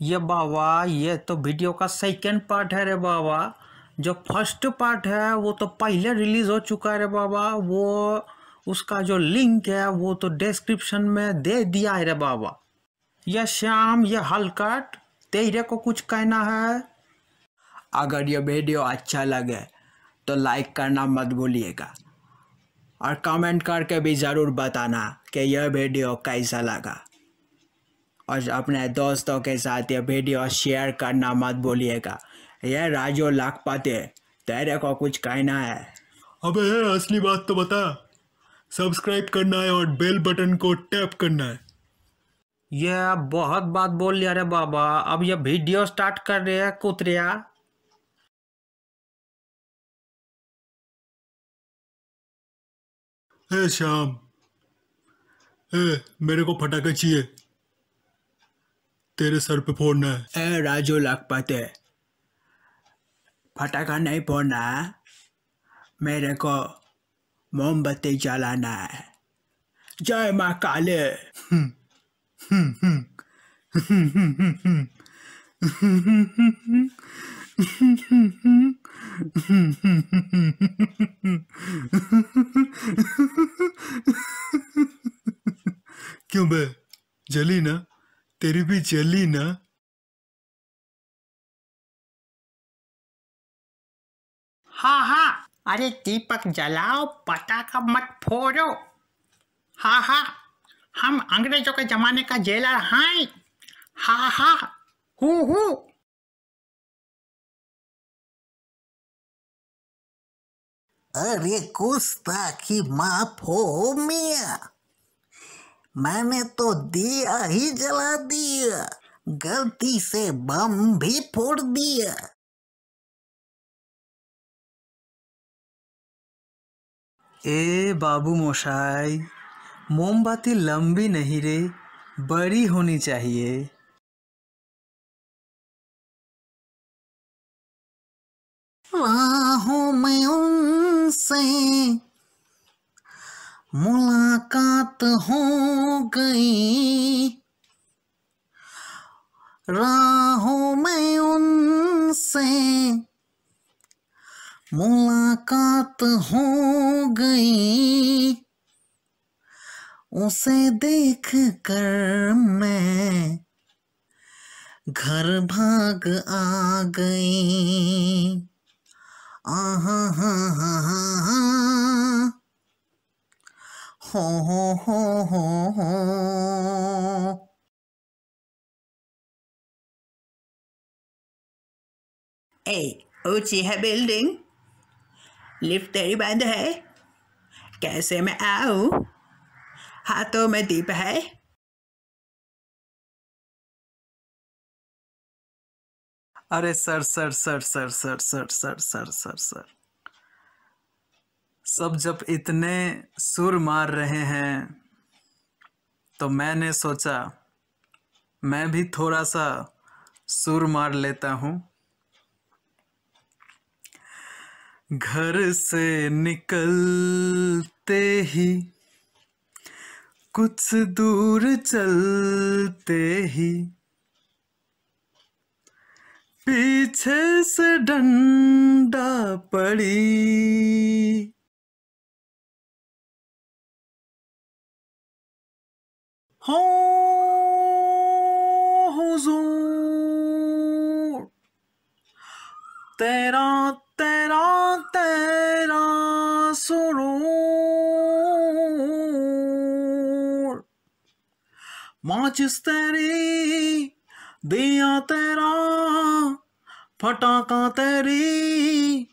ये बाबा, ये तो वीडियो का सेकेंड पार्ट है रे बाबा। जो फ़र्स्ट पार्ट है, वो तो पहले रिलीज़ हो चुका है रे बाबा। वो, उसका जो लिंक है, वो तो डिस्क्रिप्शन में दे दिया है रे बाबा। यह श्याम यह हलकट, तेरे को कुछ कहना है? अगर ये वीडियो अच्छा लगे तो लाइक करना मत भूलिएगा। और कमेंट करके भी ज़रूर बताना कि यह वीडियो कैसा लगा। और अपने दोस्तों के साथ ये वीडियो शेयर करना मत भूलिएगा। ये राजू लाखपति तेरे को कुछ कहना है? अबे असली बात तो बता। सब्सक्राइब करना है और बेल बटन को टैप करना है। ये बहुत बात बोल लिया रे बाबा। अब ये वीडियो स्टार्ट कर रहे हैं कुतरिया। ए श्याम। ए मेरे को फटाका चाहिए। तेरे सर पे फोड़ना है ए राजू लाखपति फटाका नहीं फोड़ना है मेरे को मोमबत्ती जलाना है जय माँ काले क्यों बे जली ना तेरी भी चली ना। हाँ हाँ। अरे दीपक जलाओ पटाखा मत फोड़ो। हाँ हाँ। हम अंग्रेज़ों के जमाने का जेलर हैं। हाँ हाँ। हु हु। अरे गुस्ताखी माफ़ हो मिया। मैंने तो दिया ही जला दिया। गलती से बम भी फोड़ दिया। ए बाबू मोशाई मोमबत्ती लंबी नहीं रे बड़ी होनी चाहिए। राहों में उनसे मुलाकात हो गई। राहों में उनसे मुलाकात हो गई। उसे देख कर मैं घर भाग आ गई। आहा, हा हा हा हा। हो हो हो हो हो ए ऊँची है बिल्डिंग लिफ्ट तेरी बंद है? कैसे मैं आऊँ? हाथों में दीप है? अरे sir sir sir sir sir sir sir sir sir sir. सब जब इतने सुर मार रहे हैं तो मैंने सोचा, मैं भी थोड़ा सा सुर मार लेता हूँ। घर से निकलते ही, कुछ दूर चलते ही, पीछे से डंडा पड़ी। हुजूर। तेरा तेरा तेरा सुरूर। माचिस तेरी, दिया तेरा, फटाका तेरी,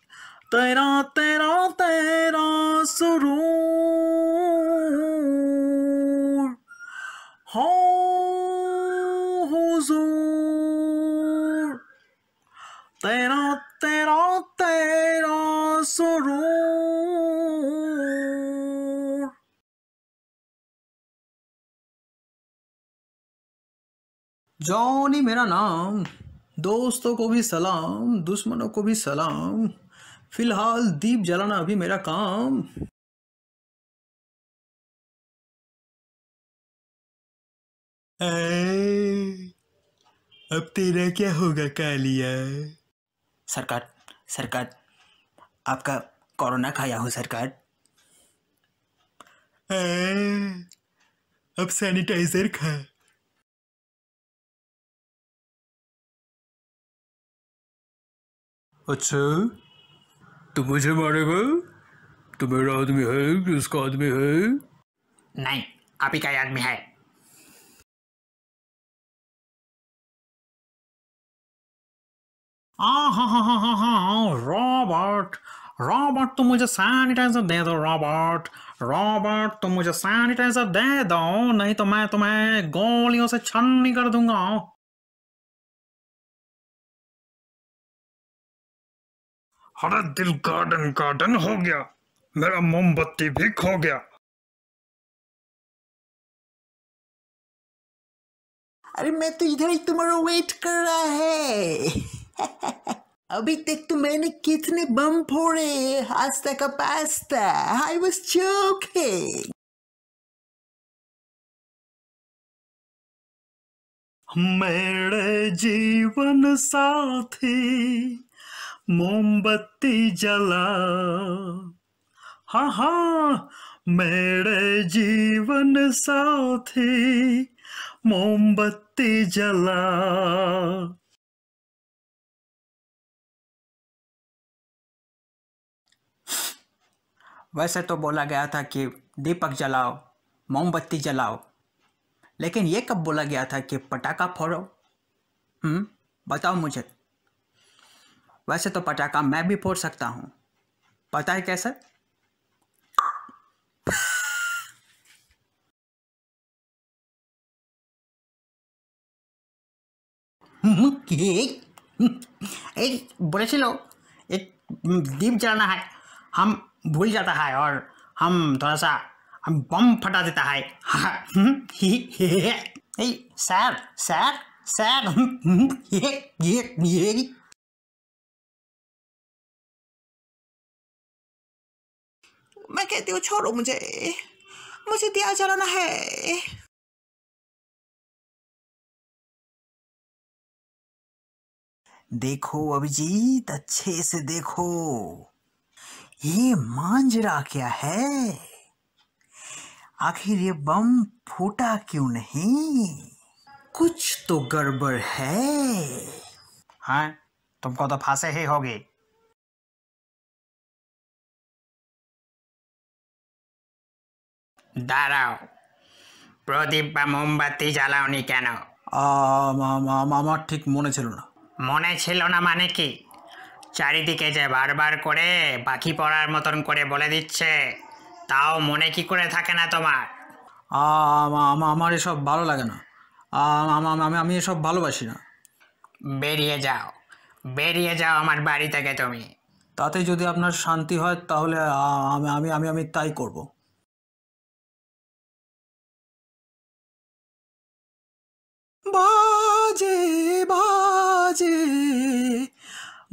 तेरा तेरा तेरा सुरूर हो हुजूर तेरा तेरा तेरा सुरूर जॉनी मेरा नाम दोस्तों को भी सलाम दुश्मनों को भी सलाम। फ़िलहाल दीप जलाना अभी मेरा काम। ए, अब तेरा क्या होगा कालिया? सरकार सरकार आपका कोरोना खाया हूँ सरकार अब सैनिटाइजर खा अच्छा तू मुझे मारेगा तो मेरा आदमी है किसका आदमी है नहीं आप ही का आदमी है हाँ हाँ हाँ हाँ हाँ हाँ रॉबर्ट रॉबर्ट तुम मुझे सैनिटाइजर दे दो रॉबर्ट रॉबर्ट तुम मुझे सैनिटाइजर दे दो नहीं तो मैं तुम्हें गोलियों से छन्नी कर दूँगा अरे दिल गार्डन गार्डन हो गया मेरा मोमबत्ती भी खो गया अरे मैं तो इधर ही तुम्हारा वेट कर रहा है अभी तक तो मैंने कितने बम फोड़े हास्ता का पास्ता। आई वाज जोकिंग मेरे जीवन साथी, मोमबत्ती जला। हाँ हाँ मेरे जीवन साथी, मोमबत्ती जला। वैसे तो बोला गया था कि दीपक जलाओ, मोमबत्ती जलाओ, लेकिन ये कब बोला गया था कि पटाखा फोड़ो? हम्म बताओ मुझे। वैसे तो पटाखा मैं भी फोड़ सकता हूँ। पता है कैसे? हम्म, हम्म, एक ब्रश लो। एक दीप जलाना है। हम भूल जाता है और हम थोड़ा सा, हम बम फटा देता है। सर सर सर, ये ये ये। मैं कहती हूँ, छोड़ो मुझे मुझे दिया जलाना है। देखो अभिजीत, अच्छे से देखो। ये मांजरा क्या है आखिर ये बम फूटा क्यों नहीं कुछ तो गड़बड़ है हाँ तुमको तो फांसे ही होगी দাঁড়াও প্রদীপ বা মোমবাতি জ্বালাওনি কেন আম, আম, আম, আমার ঠিক মনে ছিল না মনে ছিল না মানে কি চারিদিকে যে বারবার করে পাখি পড়ার মতন করে বলে দিচ্ছে তাও মনে কি করে থাকে না তোমার? আম, আম, আমার এসব ভালো লাগে না। আম, আম, এসব ভালোবাসি না। বেরিয়ে যাও বেরিয়ে যাও আমার বাড়ি থেকে তুমি। তাতে যদি আপনার শান্তি হয় তাহলে আমি আমি আমি আমি তাই করব। বাজে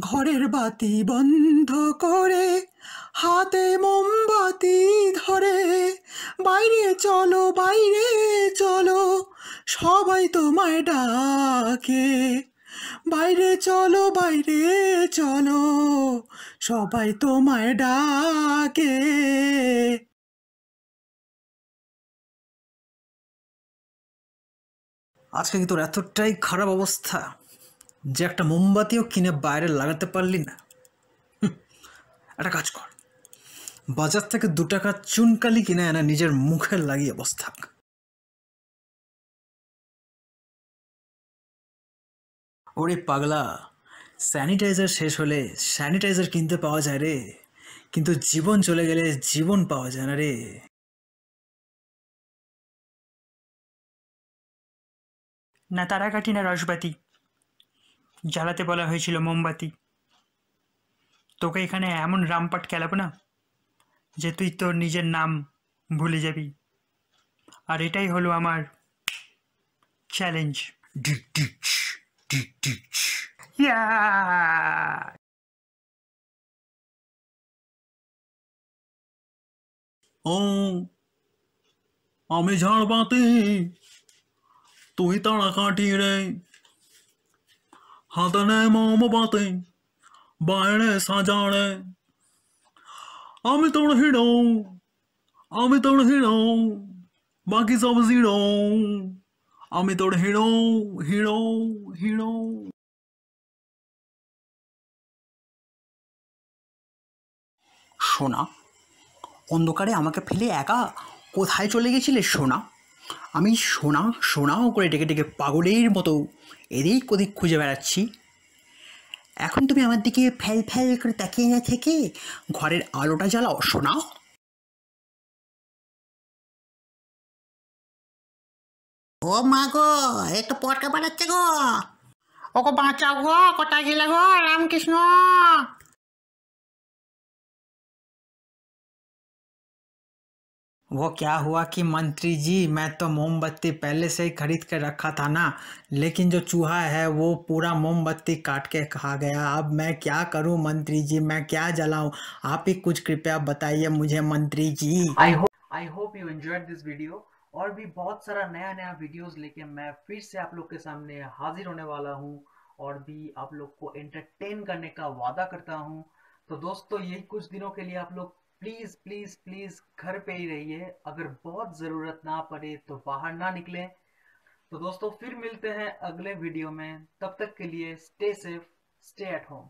ঘরের বাতি বন্ধ করে, হাতে মোমবাতি ধরে, বাইরে চলো বাইরে চলো, সবাই তোমায় ডাকে। বাইরে চলো বাইরে চলো, সবাই তোমায় ডাকে। আজকে কি তোর এতটাই খারাপ অবস্থা? যে একটা মোমবাতিও কিনে বাইরে লাগাতে পারলি না। একটা কাজ কর। বাজার থেকে দু টাকা চুনকালি কিনে এনে নিজের মুখে লাগিয়ে বস থাক। ওরে পাগলা, স্যানিটাইজার শেষ হলে স্যানিটাইজার কিনতে পাওয়া যায় রে। কিন্তু জীবন চলে গেলে জীবন পাওয়া যায় না রে। না তারাকাঠি না রসবাতি। জ্বালাতে বলা হয়েছিল মোমবাতি। তোকে এখানে এমন রামপাট খেলাবো না যে তুই তোর নিজের নাম ভুলে যাবি। আর এটাই হলো আমার চ্যালেঞ্জ ও আমি ঝাড়বাতি তুই তাড়া কাটি রে। হাতানে মোমবাতি বাইরে সাজানে। আমি তোর হিরো, আমি তোর হিরো, বাকি সব জিরো। আমি তোর হিরো হিরো হিরো। সোনা, অন্ধকারে আমাকে ফেলে একা কোথায় চলে গেছিলে, সোনা? আমি সোনা সোনাও করে ডেকে ডেকে পাগলের মতো এদিক ওদিক খুঁজে বেড়াচ্ছি। এখন তুমি আমার দিকে ফ্যাল ফ্যাল করে তাকিয়ে না থেকে ঘরের আলোটা জ্বালাও সোনা। ও মা গো একটু পটকা বাড়াচ্ছে গো। ওকে বাঁচাও গো কোথায় গেলে গো রামকৃষ্ণ। वो क्या हुआ कि मंत्री जी, मैं तो मोमबत्ती पहले से ही खरीद कर रखा था ना, लेकिन जो चूहा है वो पूरा मोमबत्ती काट के खा गया। अब मैं क्या करूँ मंत्री जी, मैं क्या जलाऊं? आप ही कुछ कृपया बताइए मुझे मंत्री जी। I hope I hope you enjoyed this video और भी बहुत सारा नया नया वीडियोस लेके मैं फिर से आप लोग के सामने हाजिर होने वाला हूँ और भी आप लोग को एंटरटेन करने का वादा करता हूँ। तो दोस्तों, यही कुछ दिनों के लिए आप लोग प्लीज़ प्लीज़ प्लीज़ घर पे ही रहिए। अगर बहुत ज़रूरत ना पड़े तो बाहर ना निकले। तो दोस्तों, फिर मिलते हैं अगले वीडियो में। तब तक के लिए stay safe stay at home